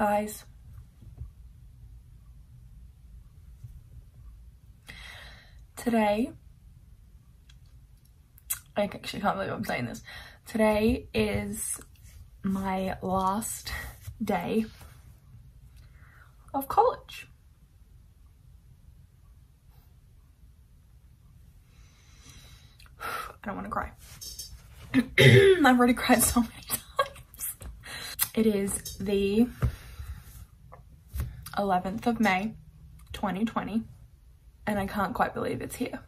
guys. Today, I actually can't believe I'm saying this. Today is my last day of college. I don't want to cry. I've already cried so many times. It is the 11th of May, 2020, and I can't quite believe it's here.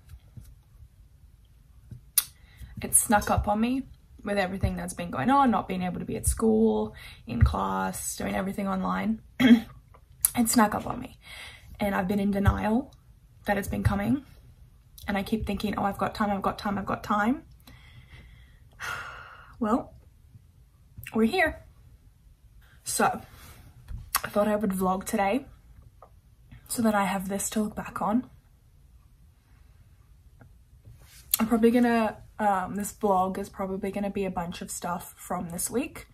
It snuck up on me with everything that's been going on, not being able to be at school, in class, doing everything online. it snuck up on me. And I've been in denial that it's been coming. And I keep thinking, oh, I've got time, I've got time, I've got time. Well, we're here. So, thought I would vlog today so that I have this to look back on. I'm probably gonna, um, this vlog is probably gonna be a bunch of stuff from this week.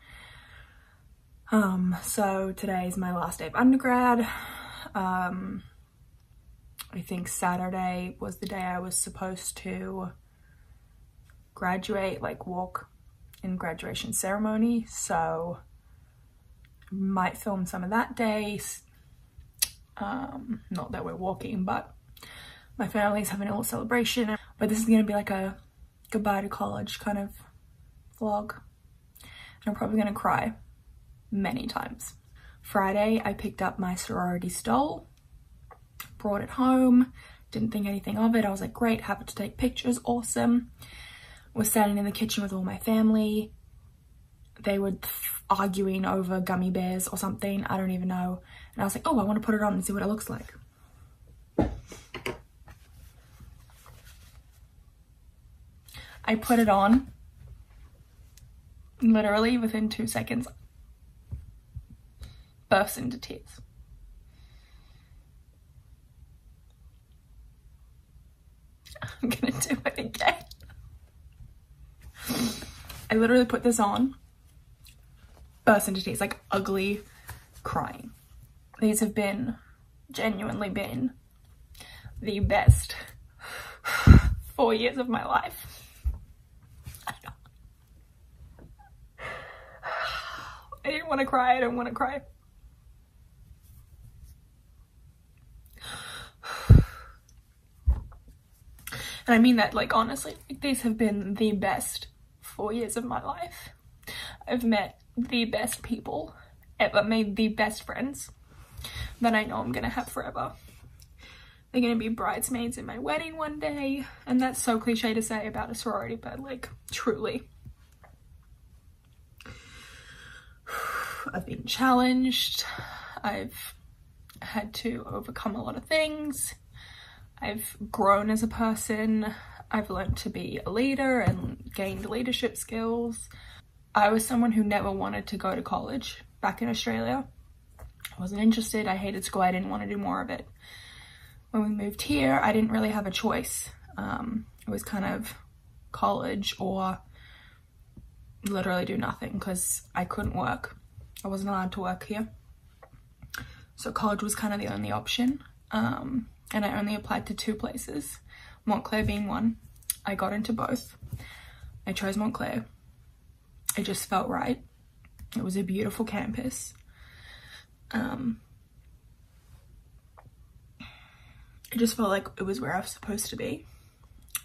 Um, so today is my last day of undergrad. Um, I think Saturday was the day I was supposed to graduate, like walk in graduation ceremony. So might film some of that day. Um, not that we're walking, but my family's having a little celebration. But this is gonna be like a goodbye to college kind of vlog. And I'm probably gonna cry many times. Friday, I picked up my sorority stole, brought it home, didn't think anything of it. I was like, great, happy to take pictures, awesome. Was standing in the kitchen with all my family. They were arguing over gummy bears or something, I don't even know. And I was like, oh, I want to put it on and see what it looks like. I put it on literally within two seconds burst into tears. I'm gonna do it again. I literally put this on, burst into tears, like ugly crying. These have been, genuinely been, the best four years of my life. I, didn't want to cry, I don't want to cry. And I mean that like honestly, like, these have been the best four years of my life. I've met the best people eh, ever, made the best friends that I know I'm gonna have forever. They're gonna be bridesmaids in my wedding one day, and that's so cliche to say about a sorority, but like truly. I've been challenged, I've had to overcome a lot of things. I've grown as a person. I've learned to be a leader and gained leadership skills. I was someone who never wanted to go to college back in Australia. I wasn't interested. I hated school. I didn't want to do more of it. When we moved here, I didn't really have a choice. Um, it was kind of college or literally do nothing because I couldn't work. I wasn't allowed to work here. So college was kind of the only option. Um, and I only applied to two places, Montclair being one. I got into both. I chose Montclair. It just felt right. It was a beautiful campus. Um, it just felt like it was where I was supposed to be.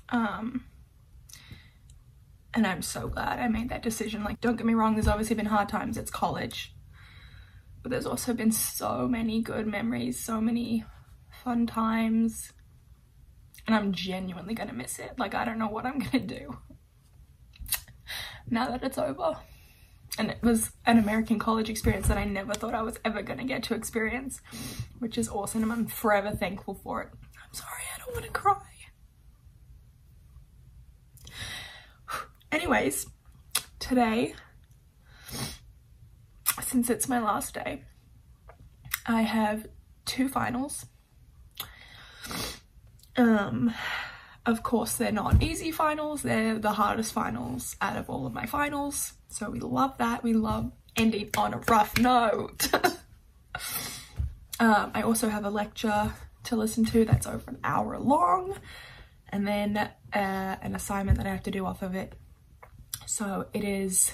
Um, and I'm so glad I made that decision. Like, don't get me wrong, there's obviously been hard times. It's college. But there's also been so many good memories, so many fun times. And I'm genuinely gonna miss it. Like, I don't know what I'm gonna do now that it's over. And it was an American college experience that I never thought I was ever gonna get to experience, which is awesome. And I'm forever thankful for it. I'm sorry, I don't wanna cry. Anyways, today, since it's my last day, I have two finals um, of course, they're not easy finals. They're the hardest finals out of all of my finals. So we love that. We love ending on a rough note. Um, I also have a lecture to listen to that's over an hour long and then uh, an assignment that I have to do off of it. So it is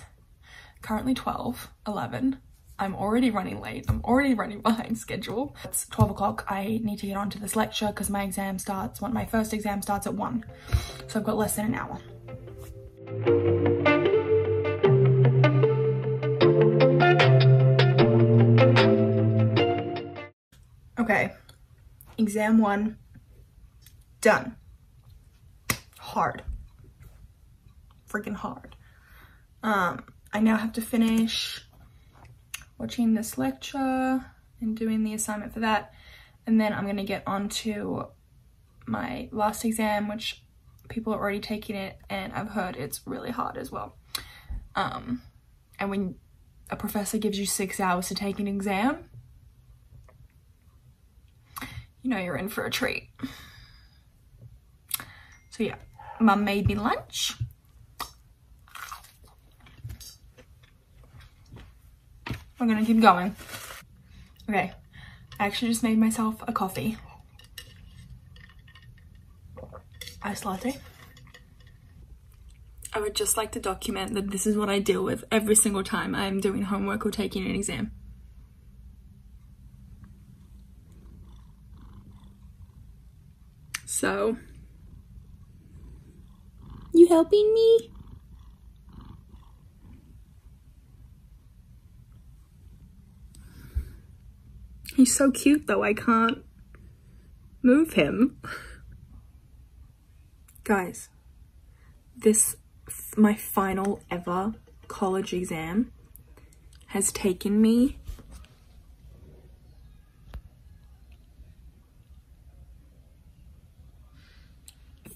currently 12, 11. I'm already running late. I'm already running behind schedule. It's 12 o'clock. I need to get onto this lecture because my exam starts, my first exam starts at 1. So I've got less than an hour. Okay, exam one, done. Hard. Freaking hard. Um, I now have to finish watching this lecture and doing the assignment for that. And then I'm gonna get on to my last exam, which people are already taking it and I've heard it's really hard as well. Um, and when a professor gives you six hours to take an exam, you know you're in for a treat. So yeah, mum made me lunch. We're gonna keep going. Okay, I actually just made myself a coffee. Iced latte. I would just like to document that this is what I deal with every single time I'm doing homework or taking an exam. So, you helping me? He's so cute though, I can't move him. Guys, this, my final ever college exam has taken me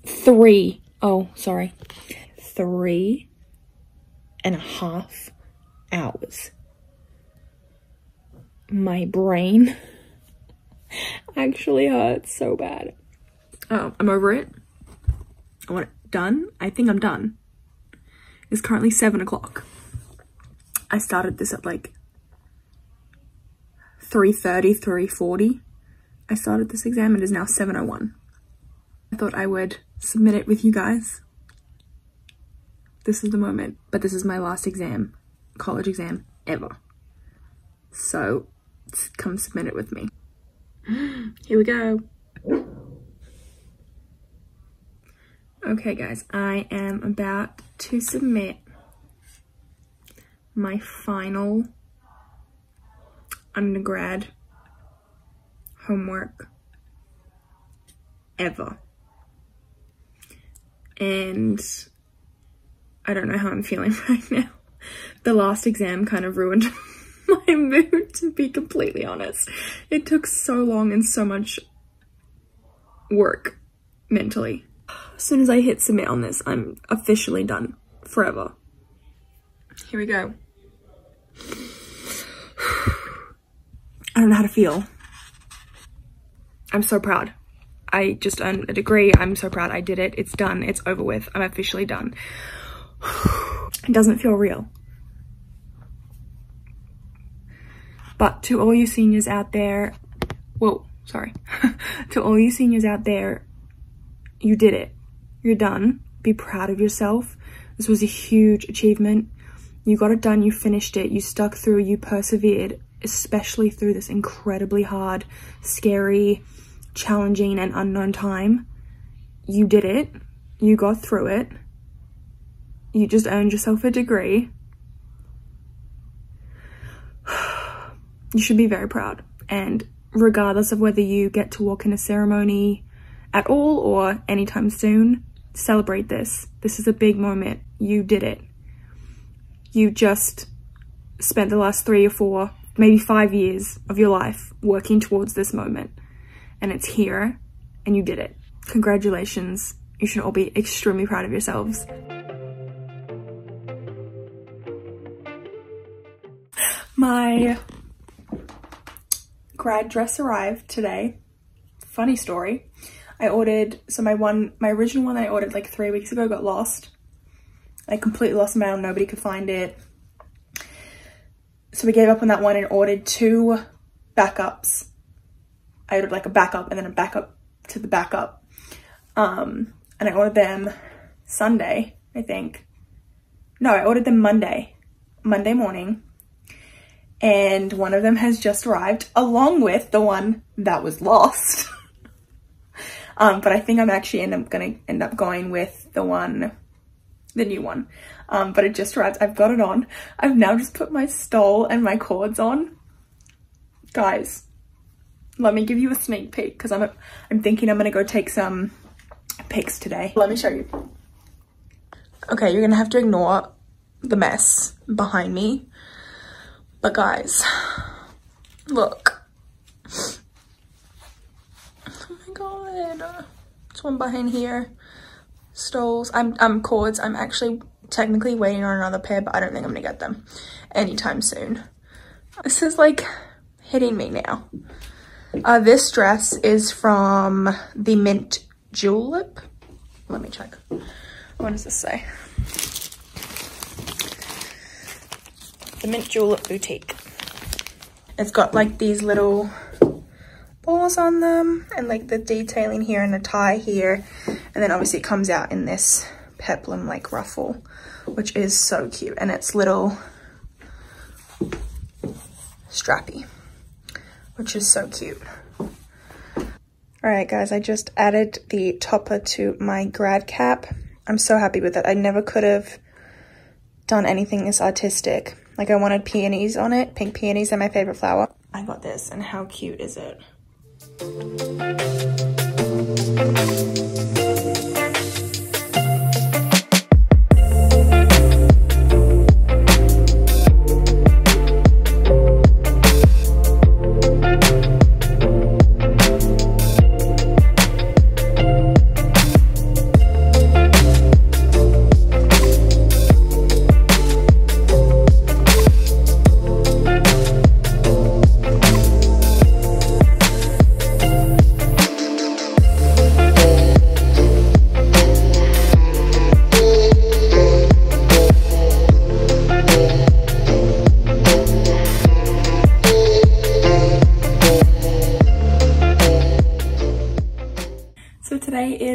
three, oh, sorry, three and a half hours. My brain actually uh, hurts so bad. Oh, I'm over it. I want it done. I think I'm done. It's currently seven o'clock. I started this at like 3.30, 3.40. I started this exam. It is now 7.01. I thought I would submit it with you guys. This is the moment, but this is my last exam, college exam ever. So come submit it with me. Here we go. Okay guys, I am about to submit my final undergrad homework ever and I don't know how I'm feeling right now. The last exam kind of ruined my mood, to be completely honest. It took so long and so much work mentally. As soon as I hit submit on this, I'm officially done forever. Here we go. I don't know how to feel. I'm so proud. I just earned a degree. I'm so proud I did it. It's done. It's over with. I'm officially done. it doesn't feel real. But to all you seniors out there, whoa, sorry. to all you seniors out there, you did it. You're done. Be proud of yourself. This was a huge achievement. You got it done. You finished it. You stuck through. You persevered, especially through this incredibly hard, scary, challenging and unknown time. You did it. You got through it. You just earned yourself a degree. You should be very proud. And regardless of whether you get to walk in a ceremony at all or anytime soon, celebrate this. This is a big moment. You did it. You just spent the last three or four, maybe five years of your life working towards this moment and it's here and you did it. Congratulations. You should all be extremely proud of yourselves. My grad dress arrived today. Funny story. I ordered, so my one, my original one I ordered like three weeks ago got lost. I completely lost mail, nobody could find it. So we gave up on that one and ordered two backups I ordered like a backup and then a backup to the backup. Um, and I ordered them Sunday, I think. No, I ordered them Monday, Monday morning. And one of them has just arrived along with the one that was lost. um, but I think I'm actually end up gonna end up going with the one, the new one. Um, but it just arrived. I've got it on. I've now just put my stole and my cords on. Guys, let me give you a sneak peek because I'm, I'm thinking I'm gonna go take some pics today. Let me show you. Okay, you're gonna have to ignore the mess behind me. But guys, look. Oh my god. This one behind here. Stoles. I'm I'm cords. I'm actually technically waiting on another pair, but I don't think I'm gonna get them anytime soon. This is like hitting me now. Uh, this dress is from the Mint Julep. Let me check. What does this say? The Mint Julep Boutique. It's got like these little balls on them and like the detailing here and a tie here. And then obviously it comes out in this peplum like ruffle, which is so cute. And it's little strappy, which is so cute. All right, guys, I just added the topper to my grad cap. I'm so happy with it. I never could have done anything this artistic. Like I wanted peonies on it. Pink peonies are my favorite flower. I got this and how cute is it?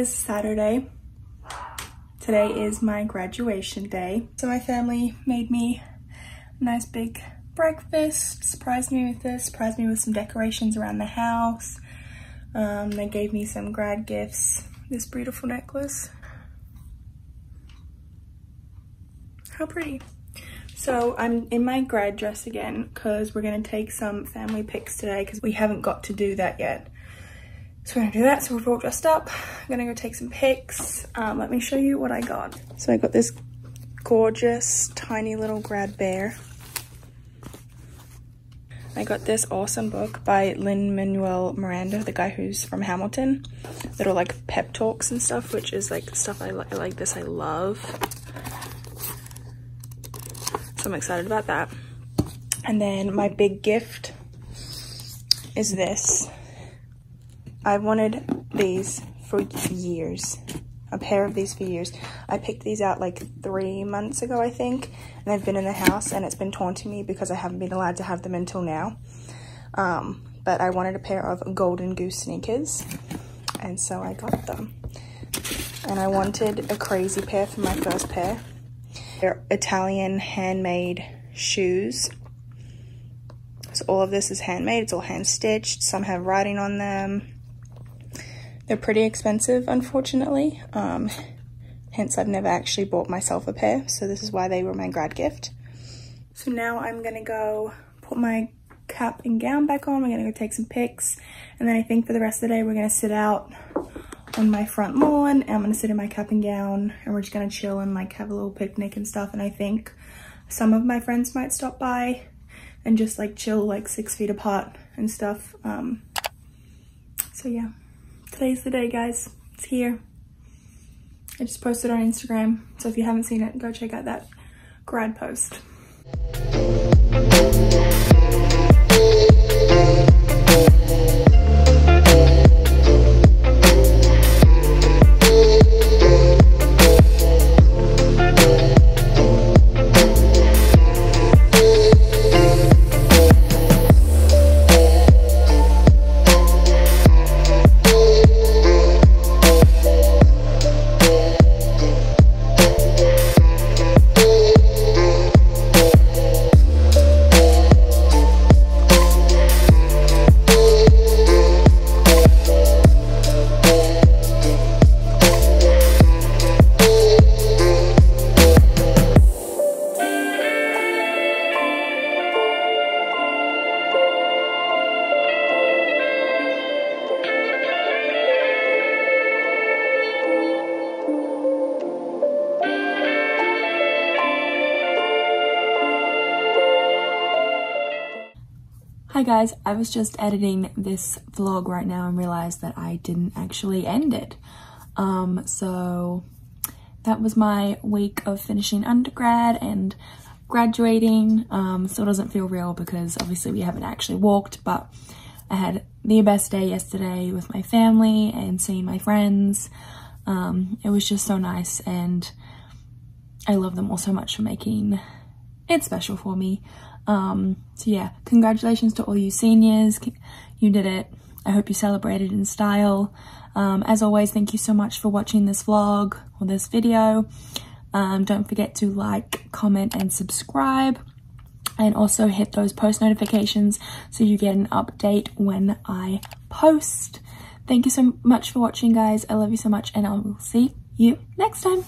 Saturday. Today is my graduation day. So my family made me a nice big breakfast, surprised me with this, surprised me with some decorations around the house. Um, they gave me some grad gifts, this beautiful necklace. How pretty. So I'm in my grad dress again because we're going to take some family pics today because we haven't got to do that yet. So we're gonna do that. So we're all dressed up. I'm gonna go take some pics. Um, let me show you what I got. So I got this gorgeous tiny little grad bear. I got this awesome book by Lin-Manuel Miranda, the guy who's from Hamilton. Little like pep talks and stuff, which is like stuff I, li I like this, I love. So I'm excited about that. And then my big gift is this. I've wanted these for years. A pair of these for years. I picked these out like three months ago, I think. And they've been in the house and it's been taunting me because I haven't been allowed to have them until now. Um, but I wanted a pair of golden goose sneakers. And so I got them. And I wanted a crazy pair for my first pair. They're Italian handmade shoes. So all of this is handmade. It's all hand stitched. Some have writing on them. They're pretty expensive, unfortunately. Um, hence, I've never actually bought myself a pair. So this is why they were my grad gift. So now I'm to go put my cap and gown back on. We're to go take some pics. And then I think for the rest of the day, we're to sit out on my front lawn. And I'm to sit in my cap and gown. And we're just to chill and like have a little picnic and stuff. And I think some of my friends might stop by and just like chill like six feet apart and stuff. Um, so yeah today's the day, guys. It's here. I just posted on Instagram, so if you haven't seen it, go check out that grad post. Guys, I was just editing this vlog right now and realized that I didn't actually end it. Um, so that was my week of finishing undergrad and graduating. Um, still doesn't feel real because obviously we haven't actually walked, but I had the best day yesterday with my family and seeing my friends. Um, it was just so nice and I love them all so much for making it special for me. Um, so yeah, congratulations to all you seniors. You did it. I hope you celebrated in style. Um, as always, thank you so much for watching this vlog or this video. Um, don't forget to like, comment and subscribe and also hit those post notifications so you get an update when I post. Thank you so much for watching guys. I love you so much and I will see you next time.